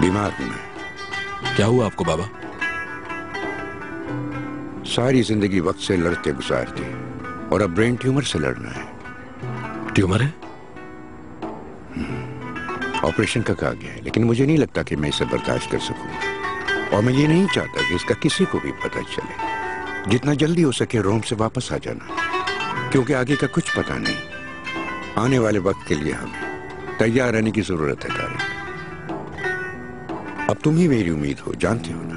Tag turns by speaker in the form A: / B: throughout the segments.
A: बीमार हूँ मैं।
B: क्या हुआ आपको बाबा?
A: सारी ज़िंदगी वक्त से लड़ते गुजार दी और अब ब्रेन ट्यूमर से लड़ना है।
B: ट्यूमर है?
A: ऑपरेशन का कहा गया है लेकिन मुझे नहीं लगता कि मैं इसे बर्दाश्त कर सकूँ। और मैं ये नहीं चाहता कि इसका किसी को भी पता चले। जितना जल्दी हो सके रोम से वापस आ जाना क्योंकि आगे का कुछ पता नहीं। आने वाले वक्त के लिए हमें तैयार रहने की ज़रूरत है तारिक। अब तुम ही मेरी उम्मीद हो जानते हो ना?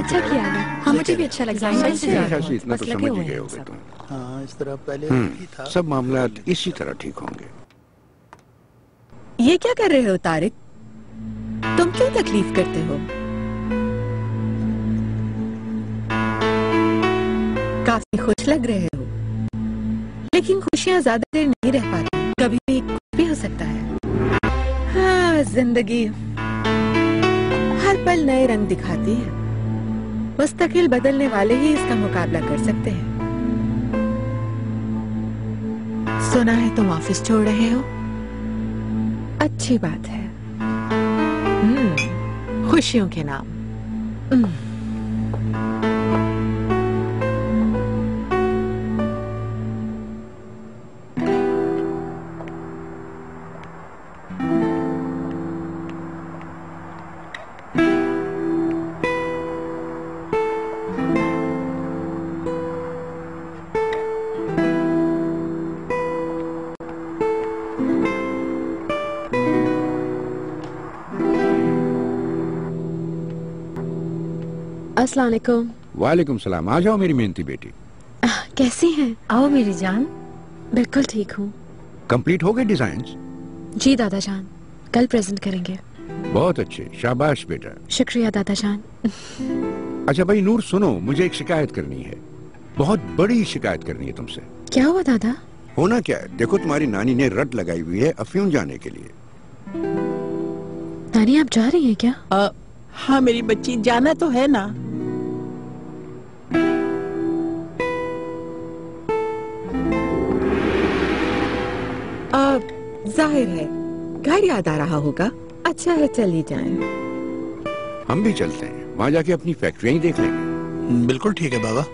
C: अच्छा किया हाँ। मुझे भी अच्छा लगा
A: इतना तो समझ ही गए होगे तुम।
D: हाँ इस तरह पहले
A: हम्म,
D: था।
A: सब मामला इसी तरह ठीक होंगे।
E: ये क्या कर रहे हो तारिक? तुम क्यों तकलीफ़ करते हो? काफ़ी खुश लग रहे हो। लेकिन खुशियाँ ज़्यादा देर नहीं रह पाती। कभी भी भी हो सकता है। हाँ ज़िंदगी। हर पल नए रंग दिखाती है। मुस्तकिल बदलने वाले ही इसका मुकाबला कर सकते हैं। सुना है तुम ऑफ़िस छोड़ रहे हो? अच्छी बात है। हम्म, खुशियों के नाम।
C: अस्सलाम वालेकुम
A: वालेकुम सलाम। आ जाओ मेरी मेहनती बेटी।
C: कैसी हैं? आओ मेरी जान। बिल्कुल ठीक हूँ।
A: कंप्लीट हो गए डिज़ाइन
C: जी दादा जान। कल प्रेजेंट करेंगे।
A: बहुत अच्छे। शाबाश बेटा।
C: शुक्रिया दादा जान।
A: अच्छा भाई नूर सुनो मुझे एक शिकायत करनी है। बहुत बड़ी शिकायत करनी है तुमसे।
C: क्या हुआ दादा?
A: होना क्या है? देखो तुम्हारी नानी ने रट लगाई हुई है अफ्यून जाने के लिए।
C: नानी आप जा रही हैं क्या?
F: अ, हाँ मेरी बच्ची जाना तो है ना।
E: ज़ाहिर है घर याद आ रहा होगा। अच्छा है चली जाएँ।
A: हम भी चलते हैं। वहाँ जाके अपनी फैक्ट्रियाँ ही देख लेंगे।
D: बिल्कुल ठीक है बाबा।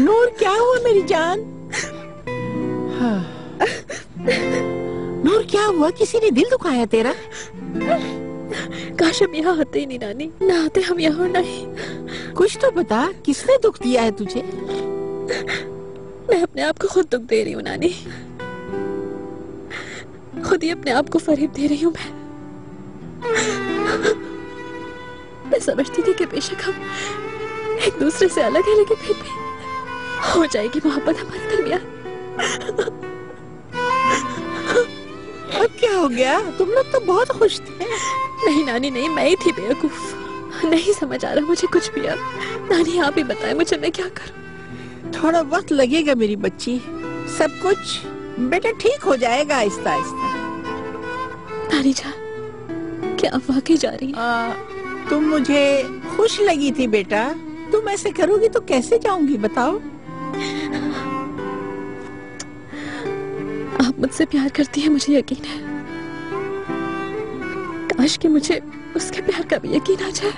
F: नूर क्या हुआ मेरी जान? हाँ। क्या हुआ? किसी ने दिल दुखाया तेरा?
C: काश हम यहाँ आते ही नहीं नानी। ना आते हम यहाँ नहीं।
F: कुछ तो बता किसने दुख दिया है तुझे?
C: मैं अपने आप को खुद दुख दे रही हूँ नानी। खुद ही अपने आप को फरेब दे रही हूँ मैं। मैं समझती थी कि बेशक हम एक दूसरे से अलग है लेकिन फिर भी हो जाएगी मोहब्बत हमारे दरमियान।
F: क्या हो गया? तुम लोग तो बहुत खुश थे।
C: नहीं नानी नहीं मैं ही थी बेवकूफ़। नहीं समझ आ रहा मुझे कुछ भी अब। नानी आप ही बताएँ मुझे मैं क्या करूँ?
F: थोड़ा वक्त लगेगा मेरी बच्ची। सब कुछ बेटा ठीक हो जाएगा आहिस्ता आहिस्ता।
C: नानी जान क्या आप वाकई जा रही हैं?
F: आ, तुम मुझे खुश लगी थी बेटा। तुम ऐसे करोगी तो कैसे जाऊँगी बताओ?
C: आप मुझसे प्यार करती है मुझे यकीन है। काश कि मुझे उसके प्यार का भी यकीन आ जाए।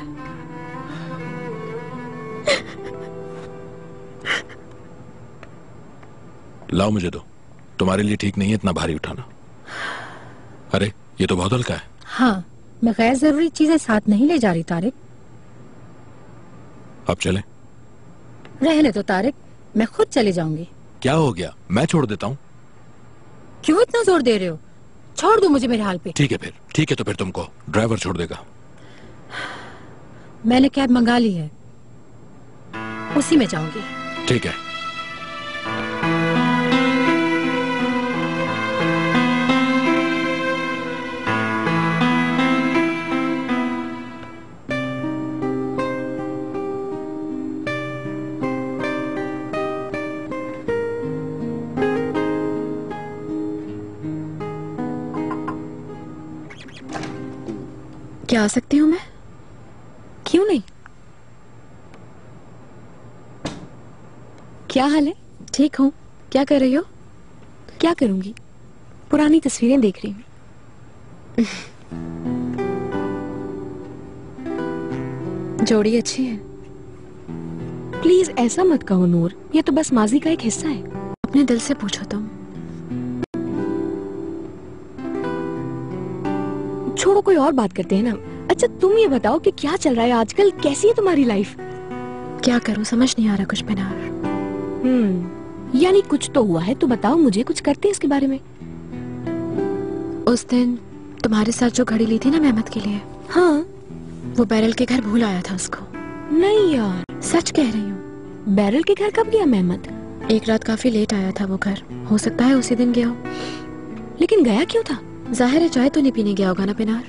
B: लाओ मुझे दो। तुम्हारे लिए ठीक नहीं है इतना भारी उठाना। अरे ये तो बहुत हल्का है।
G: हाँ मैं गैर ज़रूरी चीज़ें साथ नहीं ले जा रही तारिक।
B: अब चले।
G: रहने दो तारिक। मैं खुद चले जाऊँगी।
B: क्या हो गया? मैं छोड़ देता हूँ।
G: क्यों इतना ज़ोर दे रहे हो? छोड़ दो मुझे मेरे हाल पे।
B: ठीक है फिर ठीक है तो फिर तुमको। ड्राइवर छोड़ देगा।
G: मैंने कैब मंगा ली है। उसी में जाऊँगी।
B: ठीक है।
C: आ सकती हूँ मैं? क्यों नहीं?
H: क्या हाल है?
C: ठीक हूँ। क्या कर रही हो?
H: क्या करूँगी? पुरानी तस्वीरें देख रही हूँ।
C: जोड़ी अच्छी है।
H: प्लीज़ ऐसा मत कहो, नूर। ये तो बस माजी का एक हिस्सा है।
C: अपने दिल से पूछो तुम। तो।
H: छोड़ो कोई और बात करते हैं ना। अच्छा तुम ये बताओ कि क्या चल रहा है आजकल? कैसी है तुम्हारी लाइफ
C: क्या करूँ? समझ नहीं आ रहा कुछ बिनार
H: हम्म यानी कुछ तो हुआ है तो बताओ मुझे कुछ करते हैं इसके बारे में।
C: उस दिन तुम्हारे साथ जो घड़ी ली थी ना मेहमत के लिए
H: हाँ।
C: वो बैरल के घर भूल आया था उसको।
H: नहीं यार।
C: सच कह रही हूँ।
H: बैरल के घर कब गया मेहमत?
C: एक रात काफ़ी लेट आया था वो घर। हो सकता है उसी दिन गया हो।
H: लेकिन गया क्यों था?
C: ज़ाहिर है चाय तो नहीं पीने गया होगा ना पिनार?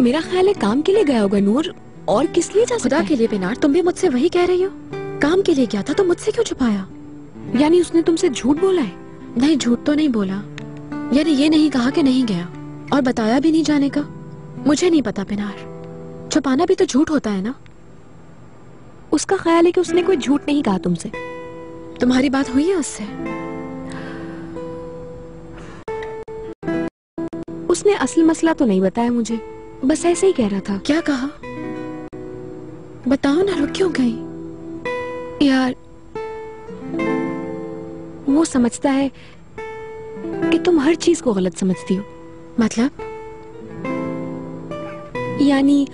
H: मेरा ख्याल है काम के लिए गया होगा नूर। और किस लिए जा सकता
C: खुदा के लिए पिनार तुम भी मुझसे वही कह रही हो। काम के लिए गया था तो मुझसे क्यों छुपाया?
H: यानी उसने तुमसे झूठ बोला है?
C: नहीं झूठ तो नहीं बोला। यानी ये नहीं कहा कि नहीं गया। और बताया भी नहीं जाने का। मुझे नहीं पता पिनार। छुपाना भी तो झूठ होता है ना?
H: उसका ख्याल है कि उसने कोई झूठ नहीं कहा तुमसे।
C: तुम्हारी बात हुई है उससे?
H: उसने असल मसला तो नहीं बताया मुझे। बस ऐसे ही कह रहा था।
C: क्या कहा? बताओ ना रुक क्यों गई?
H: यार वो समझता है कि तुम हर चीज़ को गलत समझती हो।
C: मतलब?
H: यानी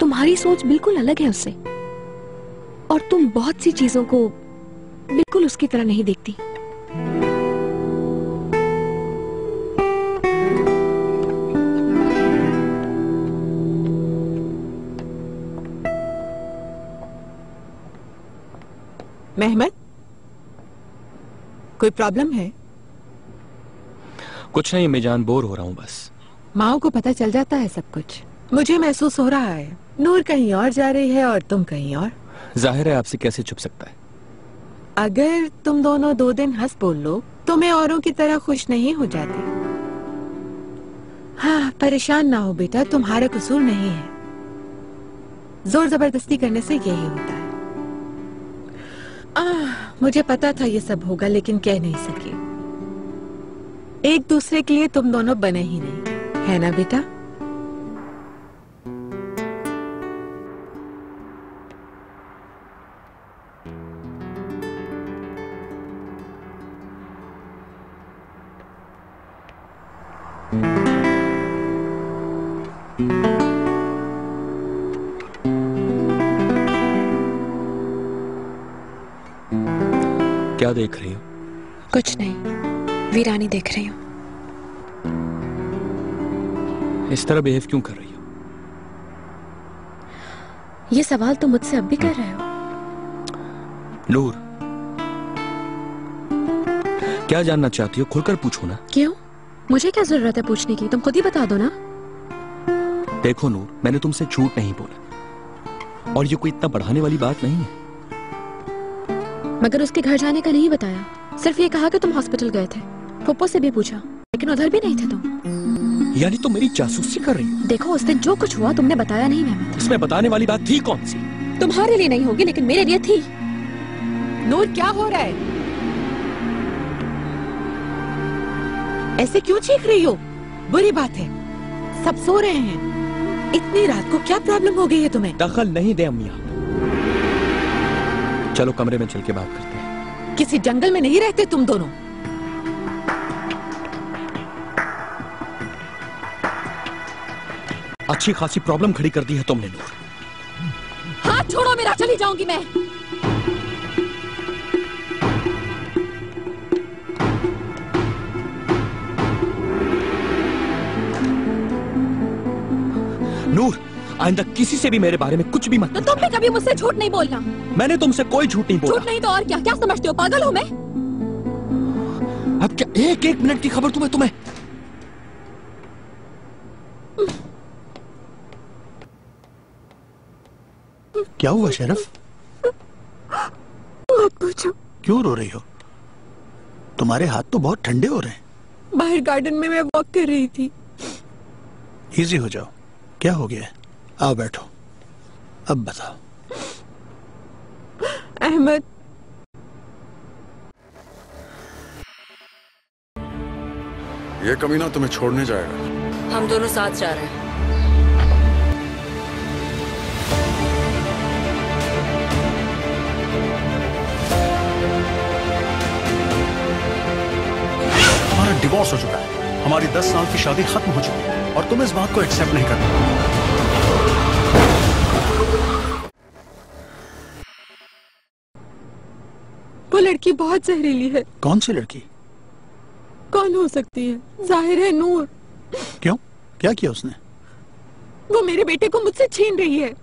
H: तुम्हारी सोच बिल्कुल अलग है उससे। और तुम बहुत सी चीज़ों को बिल्कुल उसकी तरह नहीं देखती।
F: मेहमत कोई प्रॉब्लम है?
I: कुछ नहीं मैं मिजान बोर हो रहा हूँ बस।
E: माओ को पता चल जाता है सब कुछ। मुझे महसूस हो रहा है नूर कहीं और जा रही है और तुम कहीं और।
I: ज़ाहिर है आपसे कैसे छुप सकता है?
E: अगर तुम दोनों दो दिन हंस बोल लो तो मैं औरों की तरह खुश नहीं हो जाती। हाँ परेशान ना हो बेटा तुम्हारा कसूर नहीं है। ज़ोर ज़बरदस्ती करने से यही होता है। आह, मुझे पता था ये सब होगा लेकिन कह नहीं सकी। एक दूसरे के लिए तुम दोनों बने ही नहीं है ना बेटा?
I: देख रही हो।
C: कुछ नहीं। वीरानी देख रही हूँ।
I: इस तरह बिहेव क्यों कर रही हो?
C: ये सवाल तो मुझसे अब भी कर रहे हो।
I: नूर क्या जानना चाहती हो? खुलकर पूछो ना।
C: क्यों? मुझे क्या ज़रूरत है पूछने की? तुम खुद ही बता दो ना।
I: देखो नूर मैंने तुमसे झूठ नहीं बोला। और ये कोई इतना बढ़ाने वाली बात नहीं है।
C: मगर उसके घर जाने का नहीं बताया। सिर्फ़ ये कहा कि तुम हॉस्पिटल गए थे। पप्पो से भी पूछा लेकिन उधर भी नहीं थे तुम।
I: यानी तुम मेरी जासूसी कर रही हो?
C: देखो उस दिन जो कुछ हुआ तुमने बताया नहीं मैं
I: इसमें बताने वाली बात थी कौन सी?
C: तुम्हारे लिए नहीं होगी लेकिन मेरे लिए थी।
E: नूर क्या हो रहा है? ऐसे क्यों चीख रही हो? बुरी बात है। सब सो रहे हैं। इतनी रात को क्या प्रॉब्लम हो गई है तुम्हें?
I: दखल नहीं दे अम्मी चलो कमरे में चल के बात करते हैं।
E: किसी जंगल में नहीं रहते तुम दोनों।
I: अच्छी खासी प्रॉब्लम खड़ी कर दी है तुमने नूर।
H: हाथ छोड़ो मेरा चली जाऊँगी मैं।
I: नूर आइंदा किसी से भी मेरे बारे में कुछ भी मत
H: तो तुम भी कभी मुझसे झूठ नहीं बोलना।
I: मैंने तुमसे कोई झूठ नहीं बोला।
H: झूठ नहीं तो और क्या? क्या समझते हो? पागल हूँ मैं।
I: अब क्या एक एक मिनट की खबर तुम्हें तुम्हें?
D: क्या हुआ शरफ?
E: मत पूछो
D: क्यों रो रही हो? तुम्हारे हाथ तो बहुत ठंडे हो रहे हैं।
E: बाहर गार्डन में मैं वॉक कर रही थी।
D: इजी हो जाओ। क्या हो गया? है? आओ बैठो। अब बताओ।
E: अहमद।
J: ये कमीना तुम्हें छोड़ने जाएगा।
K: हम दोनों साथ जा रहे हैं।
D: हमारा डिवोर्स हो चुका है। हमारी दस साल की शादी खत्म हो चुकी है और तुम इस बात को एक्सेप्ट नहीं करते।
E: वो लड़की बहुत जहरीली है।
D: कौन सी लड़की?
E: कौन हो सकती है? ज़ाहिर है नूर।
D: क्यों? क्या किया उसने?
E: वो मेरे बेटे को मुझसे छीन रही है।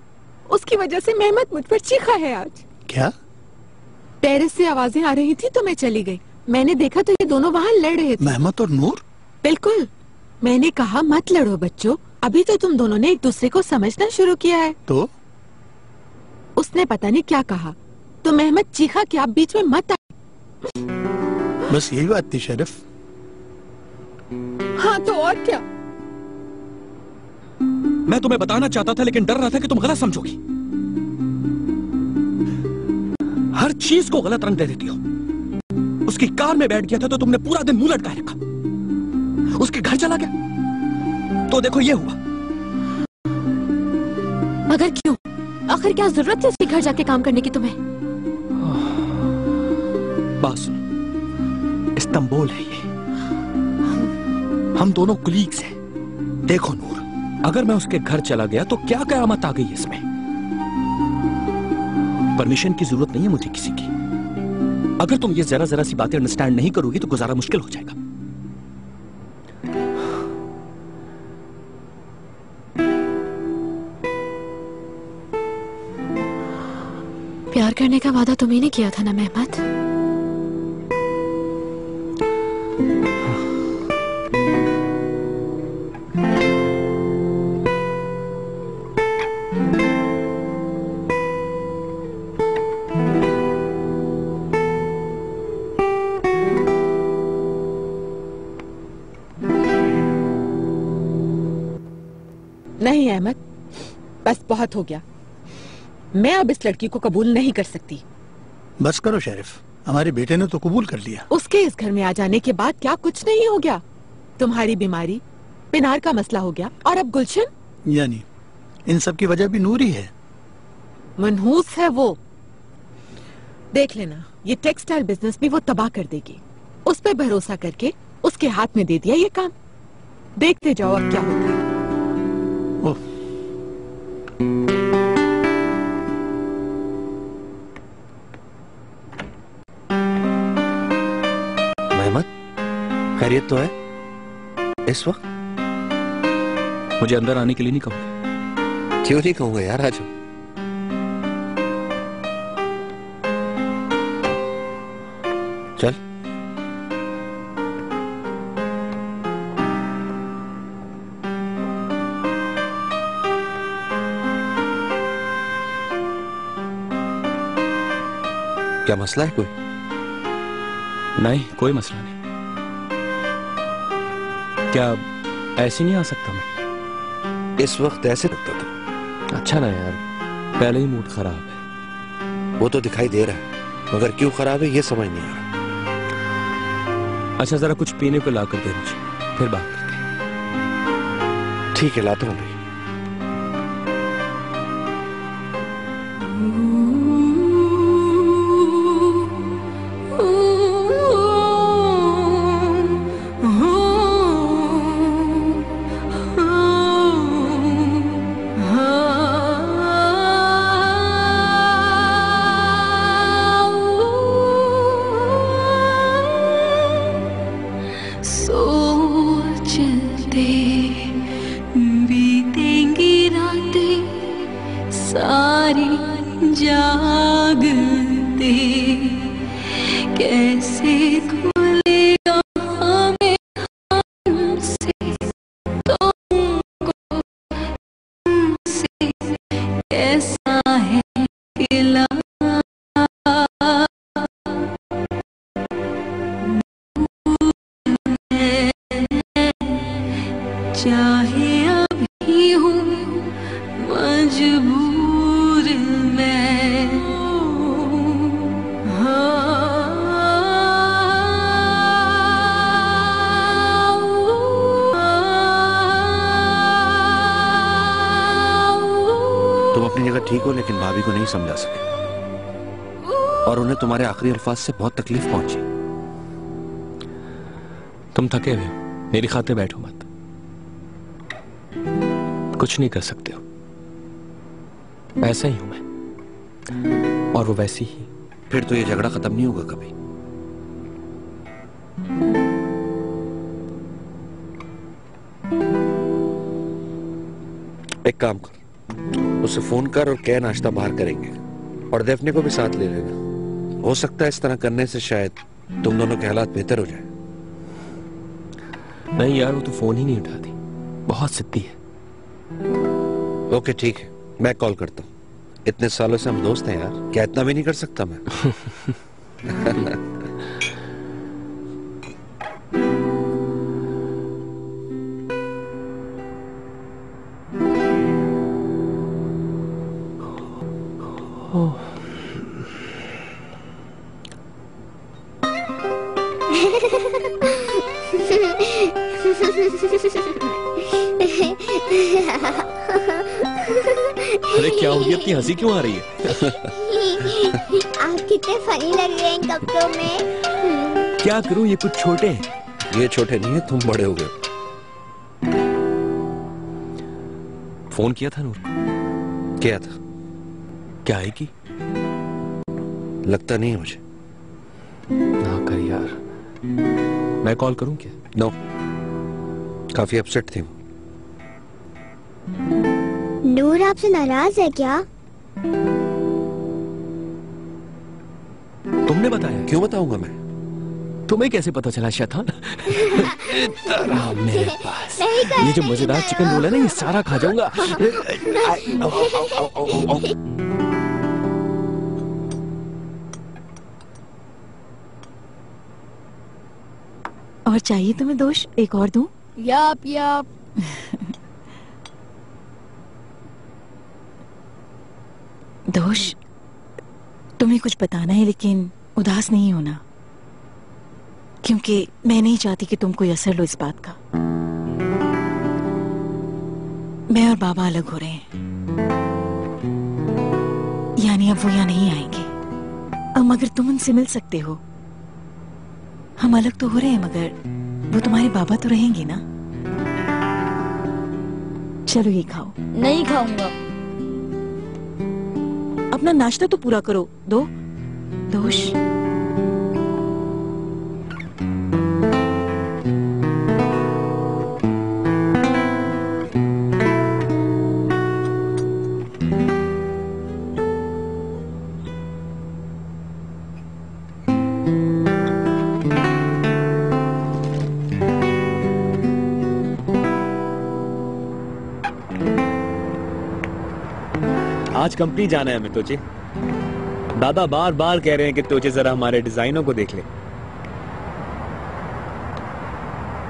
E: उसकी वजह से मेहमत मुझ पर चीखा है आज।
D: क्या?
E: टेरेस से आवाज़ें आ रही थी तो मैं चली गई। मैंने देखा तो ये दोनों वहाँ लड़ रहे थे।
D: मेहमत और नूर?
E: बिल्कुल। मैंने कहा मत लड़ो बच्चों। अभी तो तुम दोनों ने एक दूसरे को समझना शुरू किया है।
D: तो?
E: उसने पता नहीं क्या कहा। तो मेहमत चीखा कि आप बीच में मत आए
D: बस यही बात थी शरीफ।
E: हाँ तो और क्या?
I: मैं तुम्हें बताना चाहता था लेकिन डर रहा था कि तुम गलत समझोगी। हर चीज़ को गलत रंग दे देती हो। उसकी कार में बैठ गया था तो तुमने पूरा दिन मुँह लटकाए रखा। उसके घर चला गया। तो देखो ये हुआ।
C: मगर क्यों? आखिर क्या ज़रूरत है उसके घर जाके काम करने की तुम्हें?
I: बात सुनो। इस्तांबुल है ये। हम दोनों कुलीग्स हैं। देखो नूर, अगर मैं उसके घर चला गया तो क्या कयामत आ गई इसमें? परमिशन की ज़रूरत नहीं है मुझे किसी की। अगर तुम ये जरा जरा सी बातें अंडरस्टैंड नहीं करोगी तो गुजारा मुश्किल हो जाएगा।
C: प्यार करने का वादा तुम्ही ने किया था ना, मेहमत?
E: बहुत हो गया। मैं अब इस लड़की को कबूल नहीं कर सकती।
D: बस करो शरीफ। हमारे बेटे ने तो कबूल कर लिया।
E: उसके इस घर में आ जाने के बाद क्या कुछ नहीं हो गया? तुम्हारी बीमारी पिनार का मसला हो गया। और अब गुलशन?
D: यानी इन सब की वजह भी नूर ही। है
E: मनहूस है वो। देख लेना ये टेक्सटाइल बिज़नेस भी वो तबाह कर देगी। उस पर भरोसा करके उसके हाथ में दे दिया ये काम। देखते जाओ अब क्या होता है।
L: खैरियत तो है? इस वक्त?
I: मुझे अंदर आने के लिए नहीं कहोगे।
L: क्यों नहीं कहूँगा यार आज चल क्या मसला है कोई?
I: नहीं कोई मसला नहीं। क्या ऐसे नहीं आ सकता मैं?
L: इस वक्त ऐसे लगता था।
I: अच्छा ना यार पहले ही मूड खराब है।
L: वो तो दिखाई दे रहा है मगर क्यों खराब है ये समझ नहीं आ रहा।
I: अच्छा जरा कुछ पीने को ला कर दे मुझे फिर बात करते
L: ठीक है लाता हूँ भाई।
M: लेकिन भाभी को नहीं समझा सके। और उन्हें तुम्हारे आखिरी अल्फाज से बहुत तकलीफ़ पहुँची।
N: तुम थके हुए हो। मेरी खातिर बैठो मत। कुछ नहीं कर सकते हो। ऐसा ही हूँ मैं। और वो वैसी ही।
M: फिर तो ये झगड़ा खत्म नहीं होगा कभी। एक काम कर। उसे फ़ोन कर और कह नाश्ता बाहर करेंगे। और देवने को भी साथ ले लेना। हो सकता है इस तरह करने से शायद तुम दोनों के हालात बेहतर हो जाए।
N: नहीं यार वो तो फ़ोन ही नहीं उठाती। बहुत सिद्धि है।
M: ओके ठीक है। मैं कॉल करता हूँ। इतने सालों से हम दोस्त हैं यार। क्या इतना भी नहीं कर सकता मैं?
N: अरे क्या हो गया इतनी हँसी क्यों आ रही है?
O: आप कितने फनी लग रहे हैं कपड़ों में।
N: क्या करूँ? ये कुछ छोटे हैं।
M: ये छोटे नहीं है तुम बड़े हो गए।
N: फ़ोन किया था नूर? को
M: क्या था।
N: क्या है कि?
M: लगता नहीं है मुझे।
N: ना कर यार। मैं कॉल करूँ क्या?
M: No no. काफ़ी अपसेट थी।
O: नूर आपसे नाराज़ है क्या?
N: तुमने बताया?
M: क्यों बताऊँगा मैं?
N: तुम्हें कैसे पता चला शैतान? इतना मेरे पास। ये जो मज़ेदार चिकन रोल है ना ये सारा खा जाऊँगा।
P: और चाहिए तुम्हें दोष एक और दूँ?
Q: याप याप।
P: दोष? तुम्हें कुछ बताना है लेकिन उदास नहीं होना। क्योंकि मैं नहीं चाहती कि तुम कोई असर लो इस बात का। मैं और बाबा अलग हो रहे हैं। यानी अब वो यहाँ नहीं आएँगे। अब मगर तुम उनसे मिल सकते हो। हम अलग तो हो रहे हैं मगर वो तुम्हारे बाबा तो रहेंगे ना? चलो ये खाओ।
Q: नहीं खाऊँगा।
P: अपना नाश्ता तो पूरा करो। दो। दोष
N: आज कंपनी जाना है हमें तोचे दादा बार बार कह रहे हैं कि तोचे जरा हमारे डिजाइनों को देख ले।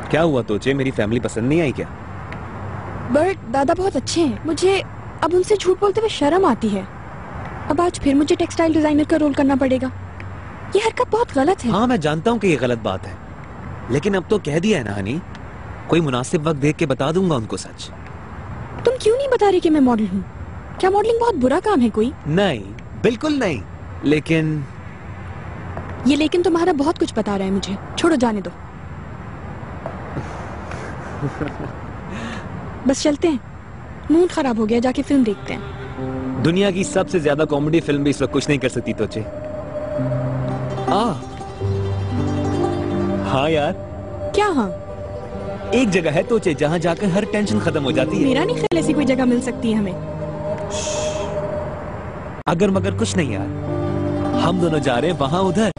N: क्या हुआ तोचे मेरी फैमिली पसंद नहीं आई क्या?
R: बट दादा बहुत अच्छे हैं। मुझे अब उनसे झूठ बोलते हुए शर्म आती है। अब आज फिर मुझे टेक्सटाइल डिज़ाइनर का रोल करना पड़ेगा। ये हरकत बहुत गलत है।
N: हाँ मैं जानता हूँ कि ये गलत बात है। लेकिन अब तो कह दिया है ना हनी? कोई मुनासिब वक्त देख के बता दूँगा उनको सच।
R: तुम क्यों नहीं बता रही कि मैं मॉडल हूँ? क्या मॉडलिंग बहुत बुरा काम है कोई?
N: नहीं बिल्कुल नहीं। लेकिन
R: ये लेकिन तुम्हारा बहुत कुछ बता रहा है मुझे। छोड़ो जाने दो। बस चलते हैं। मूड खराब हो गया जाके फ़िल्म देखते हैं।
N: दुनिया की सबसे ज़्यादा कॉमेडी फ़िल्म भी इस वक्त कुछ नहीं कर सकती तोचे। आ। हाँ यार।
R: क्या हाँ?
N: एक जगह है तोचे जहाँ जाकर हर टेंशन खत्म हो जाती है।
R: मेरा नहीं ख्याल ऐसी कोई जगह मिल सकती है हमें।
N: अगर मगर कुछ नहीं यार। हम दोनों जा रहे हैं वहाँ उधर।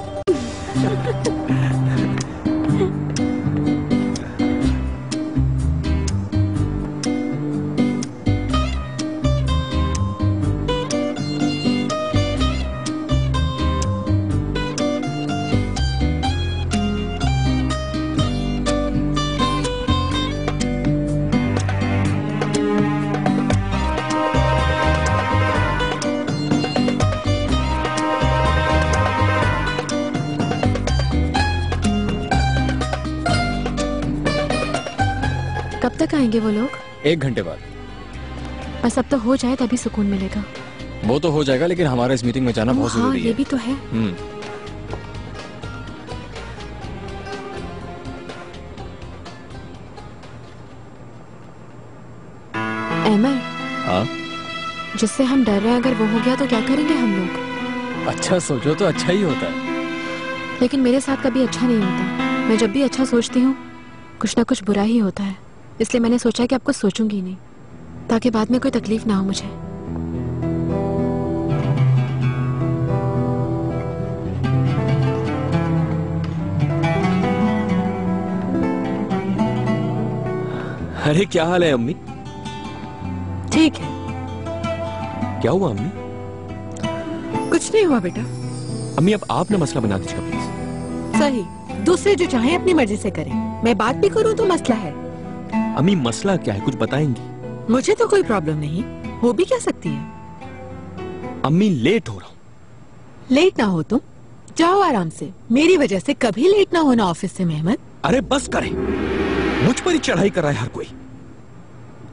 N: एक घंटे बाद।
C: बस अब तो हो जाए तभी सुकून मिलेगा।
I: वो तो हो जाएगा लेकिन हमारा इस मीटिंग में जाना बहुत
C: हाँ
I: ज़रूरी
C: ये भी तो है।
I: हम्म।
C: अहमद
I: हाँ?
C: जिससे हम डर रहे हैं अगर वो हो गया तो क्या करेंगे हम लोग?
I: अच्छा सोचो तो अच्छा ही होता है।
C: लेकिन मेरे साथ कभी अच्छा नहीं होता। मैं जब भी अच्छा सोचती हूँ कुछ ना कुछ बुरा ही होता है। इसलिए मैंने सोचा कि आपको सोचूँगी नहीं ताकि बाद में कोई तकलीफ़ ना हो मुझे।
I: अरे क्या हाल है अम्मी?
E: ठीक है।
I: क्या हुआ अम्मी?
E: कुछ नहीं हुआ बेटा।
I: अम्मी अब आप ना मसला बना दीजिएगा प्लीज़
E: सही। दूसरे जो चाहे अपनी मर्ज़ी से करें। मैं बात भी करूँ तो मसला है।
I: अम्मी मसला क्या है? कुछ बताएँगी?
E: मुझे तो कोई प्रॉब्लम नहीं। हो भी क्या सकती है?
I: अम्मी लेट हो रहा हूँ।
E: लेट ना हो तुम। जाओ आराम से। मेरी वजह से कभी लेट ना होना ऑफ़िस से मेहमद
I: अरे बस करें। मुझ पर ही चढ़ाई कर रहा है हर कोई।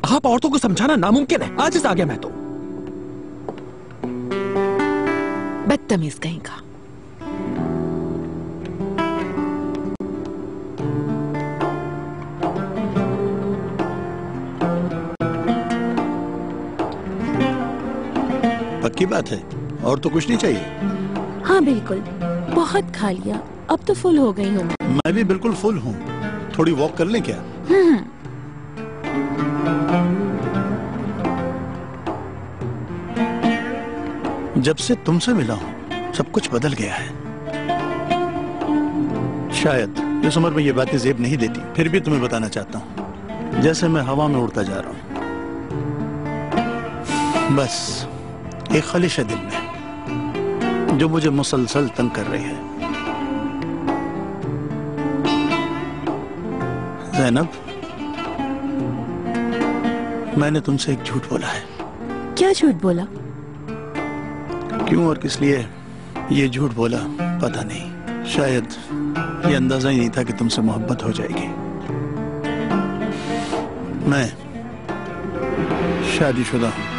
I: आप औरतों को समझाना नामुमकिन है। आज आ गया मैं तो।
E: बदतमीज कहीं का।
D: पक्की बात है? और तो कुछ नहीं चाहिए।
H: हाँ बिल्कुल। बहुत खा लिया। अब तो फुल हो गई हूँ मैं।
D: मैं भी बिल्कुल फुल हूँ। थोड़ी वॉक कर लें क्या?
H: हम्म,
D: जब से तुमसे मिला हूँ सब कुछ बदल गया है। शायद इस उम्र में ये बातें जेब नहीं देती। फिर भी तुम्हें बताना चाहता हूँ। जैसे मैं हवा में उड़ता जा रहा हूँ। बस। एक खलिश है दिल में जो मुझे मुसलसल तंग कर रही है। जैनब मैंने तुमसे एक झूठ बोला है।
H: क्या झूठ बोला?
D: क्यों और किस लिए ये झूठ बोला पता नहीं। शायद ये अंदाज़ा ही नहीं था कि तुमसे मोहब्बत हो जाएगी। मैं शादीशुदा हूँ।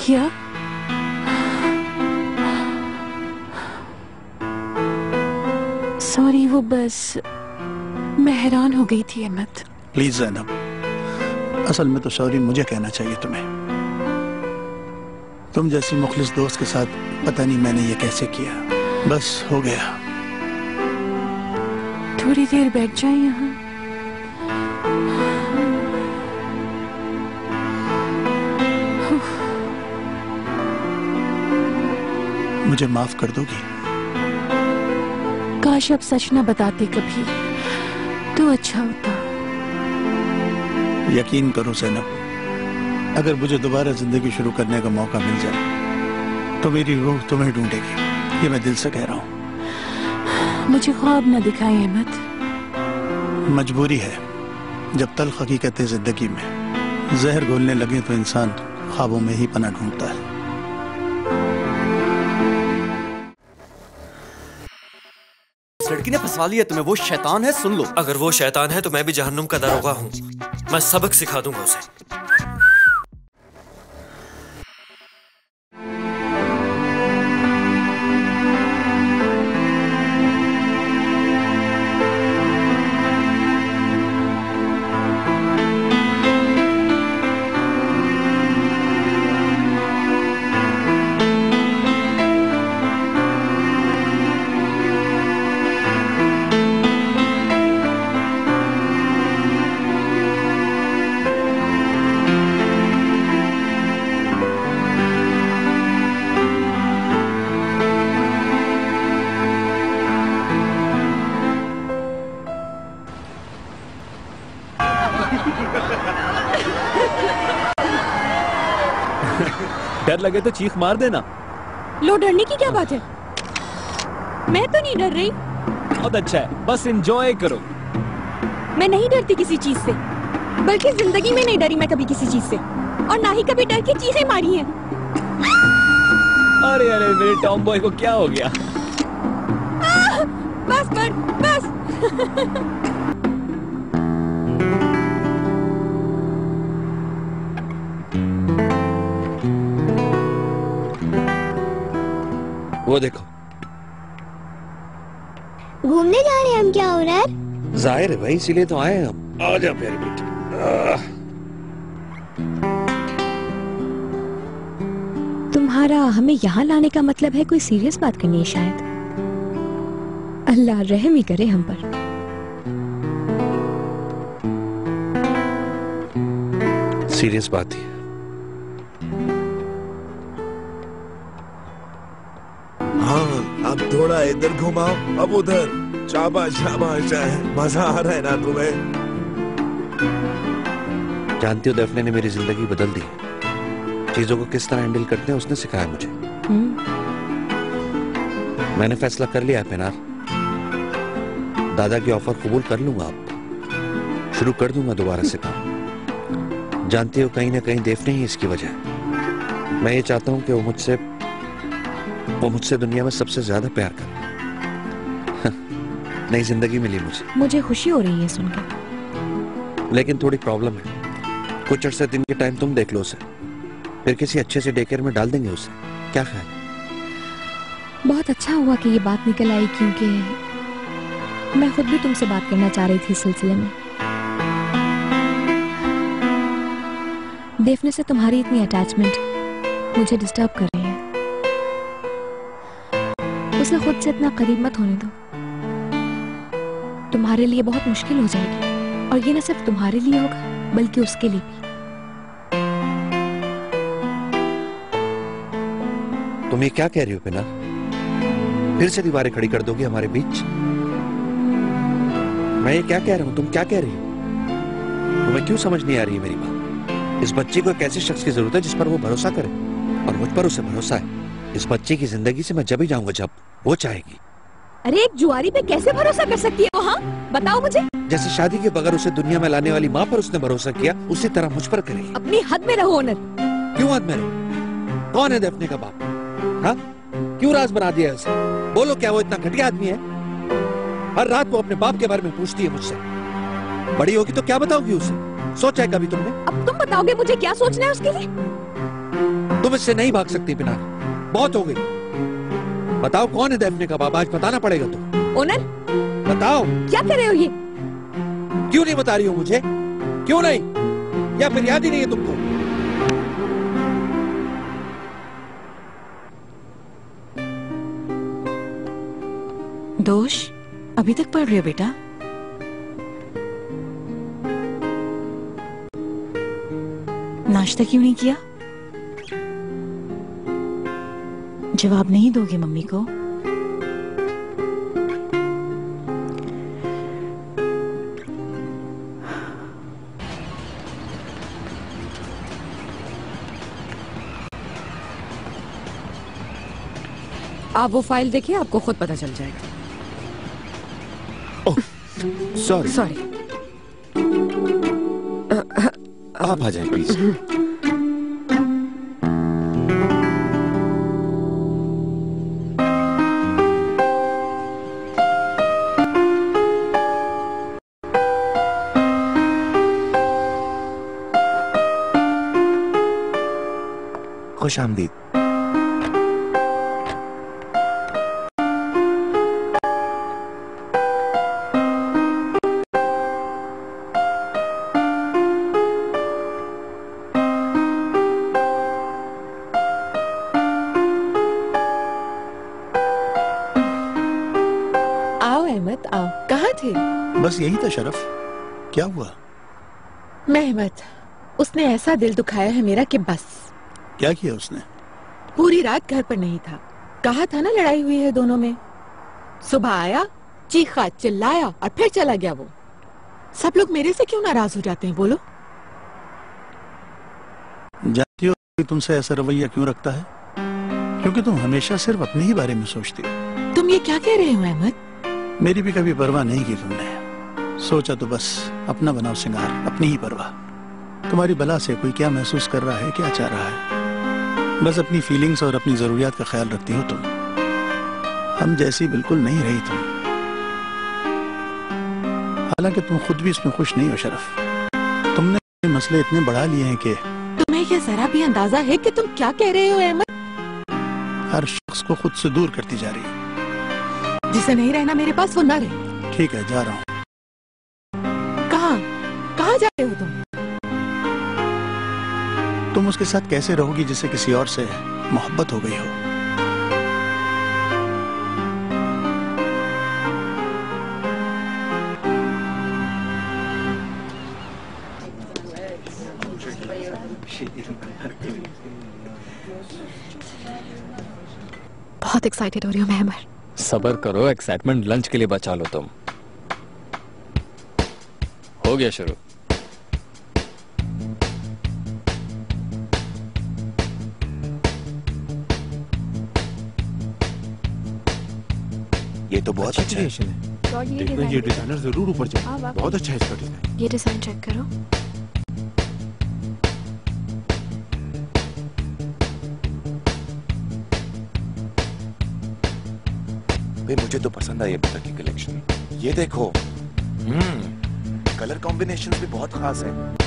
H: क्या? सॉरी वो बस मैं हैरान हो गई थी अहमद।
D: प्लीज़ जैनब असल में तो सॉरी मुझे कहना चाहिए तुम्हें। तुम जैसी मुखलिस दोस्त के साथ पता नहीं मैंने ये कैसे किया। बस हो गया।
H: थोड़ी देर बैठ जाए यहाँ।
D: मुझे माफ़ कर दोगी।
H: काश अब सच न बताते कभी। तो अच्छा होता।
D: यकीन करो जैनब अगर मुझे दोबारा ज़िंदगी शुरू करने का मौका मिल जाए तो मेरी रूह तुम्हें ढूंढेगी। ये मैं दिल से कह रहा हूँ।
H: मुझे ख्वाब न दिखाए अहमद।
D: मजबूरी है। जब तल हकीकत ज़िंदगी में जहर घोलने लगे तो इंसान ख्वाबों में ही पना ढूंढता है।
S: लड़की ने फंसा लिया, तुम्हें वो शैतान है, सुन लो।
N: अगर वो शैतान है तो मैं भी जहन्नुम का दरोगा हूँ। मैं सबक सिखा दूँगा उसे।
I: लगे तो चीख मार देना।
R: लो डरने की क्या बात है? मैं तो नहीं डर रही।
I: बहुत अच्छा है। बस एंजॉय करो।
R: मैं नहीं डरती किसी चीज़ से। बल्कि ज़िंदगी में नहीं डरी मैं कभी किसी चीज़ से। और ना ही कभी डर के चीज़ें मारी हैं।
I: अरे अरे मेरे टॉम बॉय को क्या हो गया?
R: आह! बस पर बस।
M: वो देखो।
O: घूमने जा रहे हैं हम क्या हो रहा है?
M: ज़ाहिर है भाई इसीलिए तो आए हम। आ जा प्यारे बेटे
H: तुम्हारा हमें यहाँ लाने का मतलब है कोई सीरियस बात करनी है शायद? अल्लाह रहम ही करे हम पर।
M: सीरियस बात ही
T: थोड़ा इधर घुमाओ। अब उधर। शाबाश शाबाश जाए मज़ा आ रहा है ना तुम्हें?
M: जानती हो दफने ने मेरी ज़िंदगी बदल दी। चीज़ों को किस तरह हैंडल करते हैं उसने सिखाया मुझे। मैंने फैसला कर लिया है पेनार। दादा की ऑफ़र कबूल कर लूँगा अब। शुरू कर दूँगा दोबारा से काम। जानती हो कहीं ना कहीं देवने ही इसकी वजह है। मैं ये चाहता हूँ कि वो मुझसे वो मुझसे दुनिया में सबसे ज़्यादा प्यार कर नई ज़िंदगी मिली मुझे।
H: मुझे खुशी हो रही है सुनकर।
M: लेकिन थोड़ी प्रॉब्लम है। कुछ अरसे दिन के टाइम तुम देख लो उसे। फिर किसी अच्छे से डे केयर में डाल देंगे उसे। क्या ख्याल
H: बहुत अच्छा हुआ कि ये बात निकल आई क्योंकि मैं खुद भी तुमसे बात करना चाह रही थी इस सिलसिले में। देखने से तुम्हारी इतनी अटैचमेंट मुझे डिस्टर्ब कर रही है। उसे खुद से इतना करीब मत होने दो। तुम्हारे लिए बहुत मुश्किल हो जाएगी, और ये न सिर्फ़ तुम्हारे लिए होगा, बल्कि उसके लिए भी।
M: तुम ये क्या कह रही हो, पिना? फिर से दीवारें खड़ी कर दोगी हमारे बीच? मैं ये क्या कह रहा हूँ? तुम क्या कह रही हो? तुम्हें क्यों समझ नहीं आ रही है मेरी बात? इस बच्चे को एक ऐसे शख्स की ज़रूरत है जिस पर वो भरोसा करे, और मुझ पर उसे भरोसा है। इस बच्चे की ज़िंदगी से मैं जब ही जाऊँगा, जब वो चाहेगी।
H: अरे एक जुआरी पे कैसे भरोसा कर सकती है वो हाँ? बताओ मुझे।
M: जैसे शादी के बगैर उसे दुनिया में लाने वाली माँ पर उसने भरोसा किया उसी तरह मुझ पर करेगी।
H: अपनी हद में रहो ओनर।
M: क्यों हद में रहो? कौन है दफने का बाप? हाँ? क्यों राज बना दिया उसे? बोलो क्या वो इतना घटिया आदमी है? हर रात वो अपने बाप के बारे में पूछती है मुझसे। बड़ी होगी तो क्या बताओगी उसे? सोचा है कभी तुमने?
H: अब तुम बताओगे मुझे क्या सोचना है उसके लिए?
M: तुम इससे नहीं भाग सकती बिना। बहुत हो गई। बताओ कौन है दफने का बाबा? आज बताना पड़ेगा तुम
H: ओनर?
M: बताओ।
H: क्या कर रहे हो ये?
M: क्यों नहीं बता रही हो मुझे? क्यों नहीं? या फिर याद ही नहीं है तुमको?
P: दोष अभी तक पढ़ रहे हो बेटा? नाश्ता क्यों नहीं किया? जवाब नहीं दोगे मम्मी को?
U: आप वो फ़ाइल देखिए आपको खुद पता चल जाएगा।
A: सॉरी
U: सॉरी
A: आप आ जाए प्लीज़
T: आमदीद
E: आओ अहमद आओ। कहाँ थे?
D: बस यही था शरफ। क्या हुआ?
E: मेहमद उसने ऐसा दिल दुखाया है मेरा कि बस।
D: क्या किया उसने?
E: पूरी रात घर पर नहीं था। कहा था ना लड़ाई हुई है दोनों में। सुबह आया चीखा चिल्लाया और फिर चला गया वो। सब लोग मेरे से क्यों नाराज़ हो जाते हैं बोलो?
D: जानती हो कि तुमसे ऐसा रवैया क्यों रखता है? क्योंकि तुम हमेशा सिर्फ़ अपने ही बारे में सोचती हो।
E: तुम ये क्या कह रहे हो अहमद?
D: मेरी भी कभी परवाह नहीं की तुमने। सोचा तो बस अपना बनाओ सिंगार अपनी ही परवाह। तुम्हारी बला से कोई क्या महसूस कर रहा है क्या चाह रहा है? बस अपनी फीलिंग्स और अपनी जरूरियात का ख्याल रखती हो तुम। हम जैसी बिल्कुल नहीं रही तुम। हालाँकि तुम खुद भी इसमें खुश नहीं हो शरफ। तुमने मसले इतने बढ़ा लिए हैं कि
E: तुम्हें ये जरा भी अंदाज़ा है कि तुम क्या कह रहे हो अहमद?
D: हर शख्स को खुद से दूर करती जा रही है।
E: जिसे नहीं रहना मेरे पास वो ना रहे।
D: ठीक है जा रहा हूँ। उसके साथ कैसे रहोगी जिसे किसी और से मोहब्बत हो गई हो?
C: बहुत एक्साइटेड हो रही हूँ मैं अमर।
V: सबर करो एक्साइटमेंट लंच के लिए बचा लो तुम। हो गया शुरू।
T: ये तो बहुत अच्छा है।
W: देखो ये डिज़ाइनर ज़रूर ऊपर जाए बहुत अच्छा है इसका डिज़ाइन
C: ये डिज़ाइन चेक करो।
T: भाई मुझे तो पसंद आई अभी तक की कलेक्शन ये देखो। हम्म कलर कॉम्बिनेशंस भी बहुत खास है।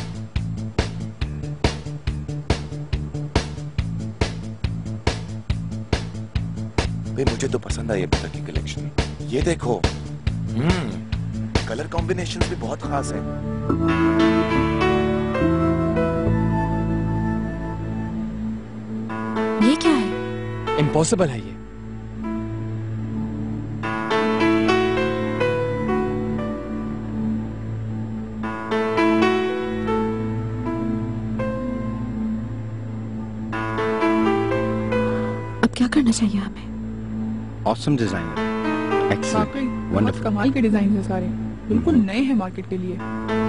T: भाई मुझे तो पसंद आई अभी तक की कलेक्शन ये देखो। हम्म कलर कॉम्बिनेशन भी बहुत खास है।
C: ये क्या है?
V: इम्पॉसिबल है ये।
C: अब क्या करना चाहिए हमें?
W: ऑसम डिज़ाइनर
A: वाकई बहुत कमाल के डिज़ाइन है सारे। बिल्कुल नए हैं मार्केट के लिए।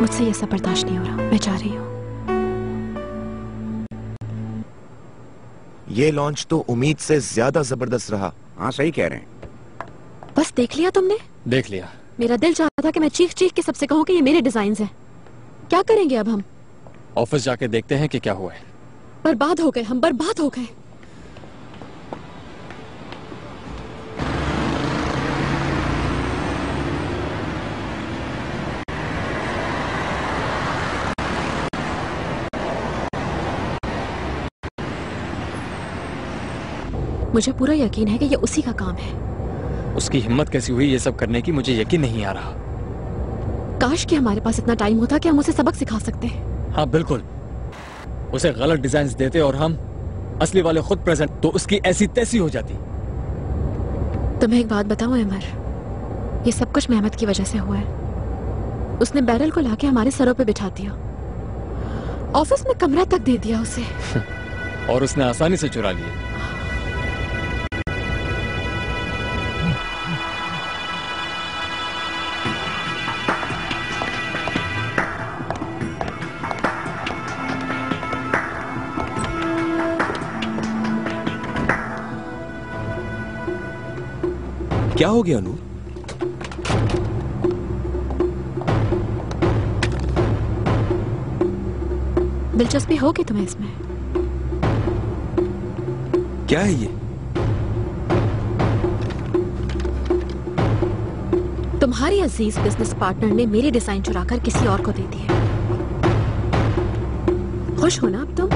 C: मुझसे ये सब बर्दाश्त नहीं हो रहा। मैं जा रही हूँ।
T: ये लॉन्च तो उम्मीद से ज़्यादा ज़बरदस्त रहा।
W: हाँ सही कह रहे हैं।
C: बस देख लिया तुमने?
V: देख लिया।
C: मेरा दिल चाहता था कि मैं चीख चीख के सबसे कहूँ कि ये मेरे डिज़ाइन हैं। क्या करेंगे अब हम?
V: ऑफ़िस जाके देखते हैं कि क्या हुआ है।
C: बर्बाद हो गए हम बर्बाद हो गए। मुझे पूरा यकीन है कि ये उसी का काम है।
V: उसकी हिम्मत कैसी हुई ये सब करने की? मुझे यकीन नहीं आ रहा।
C: काश कि हमारे पास इतना टाइम होता कि हम उसे सबक सिखा सकते।
V: हाँ बिल्कुल। उसे गलत डिज़ाइन देते और हम असली वाले खुद प्रेजेंट तो उसकी ऐसी तैसी हो जाती।
C: तुम्हें एक बात बताऊँ अमर? ये सब कुछ मेहमत की वजह से हुआ है। उसने बैरल को लाके हमारे सरों पे बिठा दिया। ऑफ़िस में कमरा तक दे दिया उसे।
V: और उसने आसानी से चुरा लिए।
I: क्या हो गया नूर
C: दिलचस्पी होगी तुम्हें इसमें।
I: क्या है ये?
C: तुम्हारी अज़ीज़ बिज़नेस पार्टनर ने मेरी डिज़ाइन चुराकर किसी और को दे दी है। खुश हो ना अब तुम?